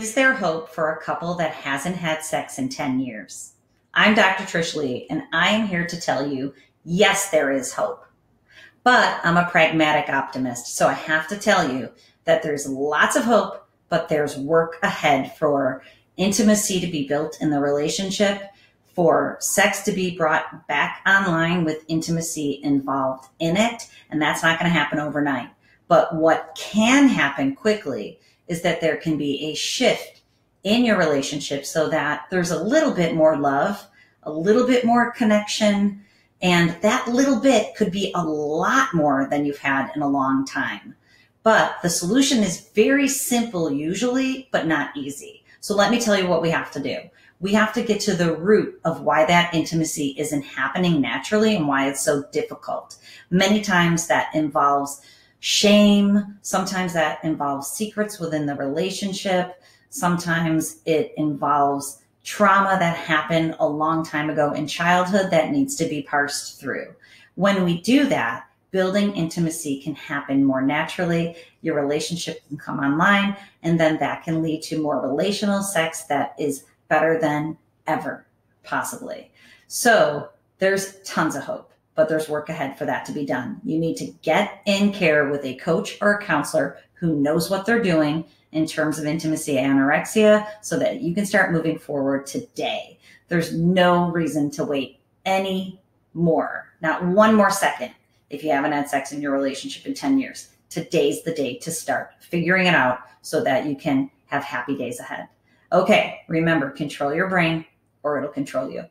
Is there hope for a couple that hasn't had sex in 10 years? I'm Dr. Trish Leigh, and I am here to tell you yes, there is hope. But I'm a pragmatic optimist, so I have to tell you that there's lots of hope, but there's work ahead for intimacy to be built in the relationship, for sex to be brought back online with intimacy involved in it, and that's not going to happen overnight. But what can happen quickly is that there can be a shift in your relationship so that there's a little bit more love, a little bit more connection, and that little bit could be a lot more than you've had in a long time. But the solution is very simple usually, but not easy. So let me tell you what we have to do. We have to get to the root of why that intimacy isn't happening naturally and why it's so difficult. Many times that involves shame. Sometimes that involves secrets within the relationship. Sometimes it involves trauma that happened a long time ago in childhood that needs to be parsed through. When we do that, building intimacy can happen more naturally. Your relationship can come online, and then that can lead to more relational sex that is better than ever, possibly. So there's tons of hope but there's work ahead for that to be done. You need to get in care with a coach or a counselor who knows what they're doing in terms of intimacy and anorexia so that you can start moving forward today. There's no reason to wait any more, not one more second if you haven't had sex in your relationship in 10 years. Today's the day to start figuring it out so that you can have happy days ahead. Okay, remember, control your brain or it'll control you.